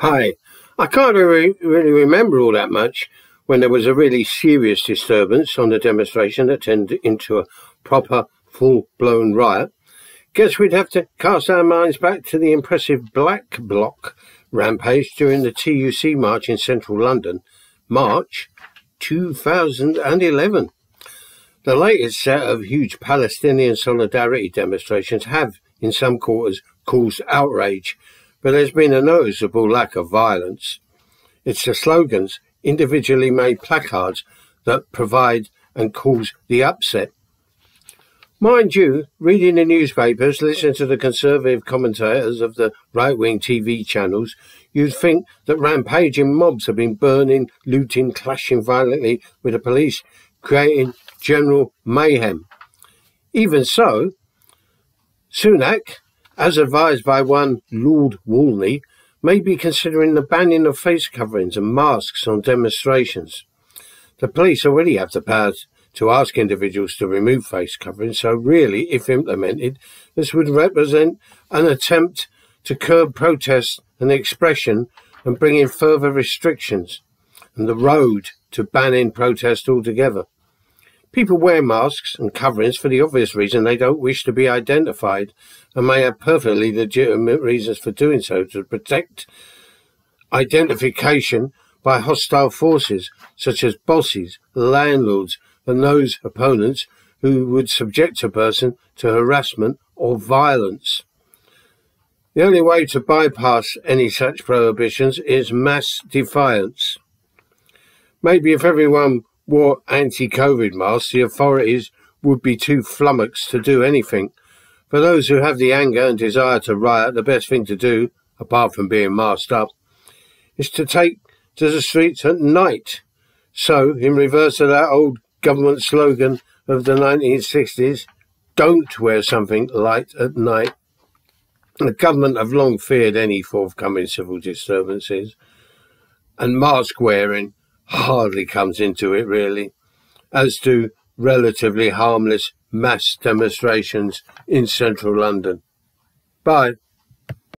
Hi. I can't really, really remember all that much when there was a really serious disturbance on the demonstration that turned into a proper full blown riot. Guess we'd have to cast our minds back to the impressive Black Bloc rampage during the TUC march in central London, March 2011. The latest set of huge Palestinian solidarity demonstrations have, in some quarters, caused outrage but there's been a noticeable lack of violence. It's the slogans, individually made placards, that provide and cause the upset. Mind you, reading the newspapers, listening to the conservative commentators of the right wing TV channels, you'd think that rampaging mobs have been burning, looting, clashing violently with the police, creating general mayhem. Even so, Sunak, as advised by one Lord Walney, may be considering the banning of face coverings and masks on demonstrations. The police already have the power to ask individuals to remove face coverings, so really, if implemented, this would represent an attempt to curb protest and expression and bring in further restrictions and the road to banning protest altogether. People wear masks and coverings for the obvious reason they don't wish to be identified and may have perfectly legitimate reasons for doing so to protect identification by hostile forces such as bosses, landlords, and those opponents who would subject a person to harassment or violence. The only way to bypass any such prohibitions is mass defiance. Maybe if everyone wore anti COVID masks, the authorities would be too flummoxed to do anything. For those who have the anger and desire to riot, the best thing to do, apart from being masked up, is to take to the streets at night. So, in reverse of that old government slogan of the 1960s, don't wear something light at night. The government have long feared any forthcoming civil disturbances, and mask wearing hardly comes into it, really, as do relatively harmless mass demonstrations in central London. Bye.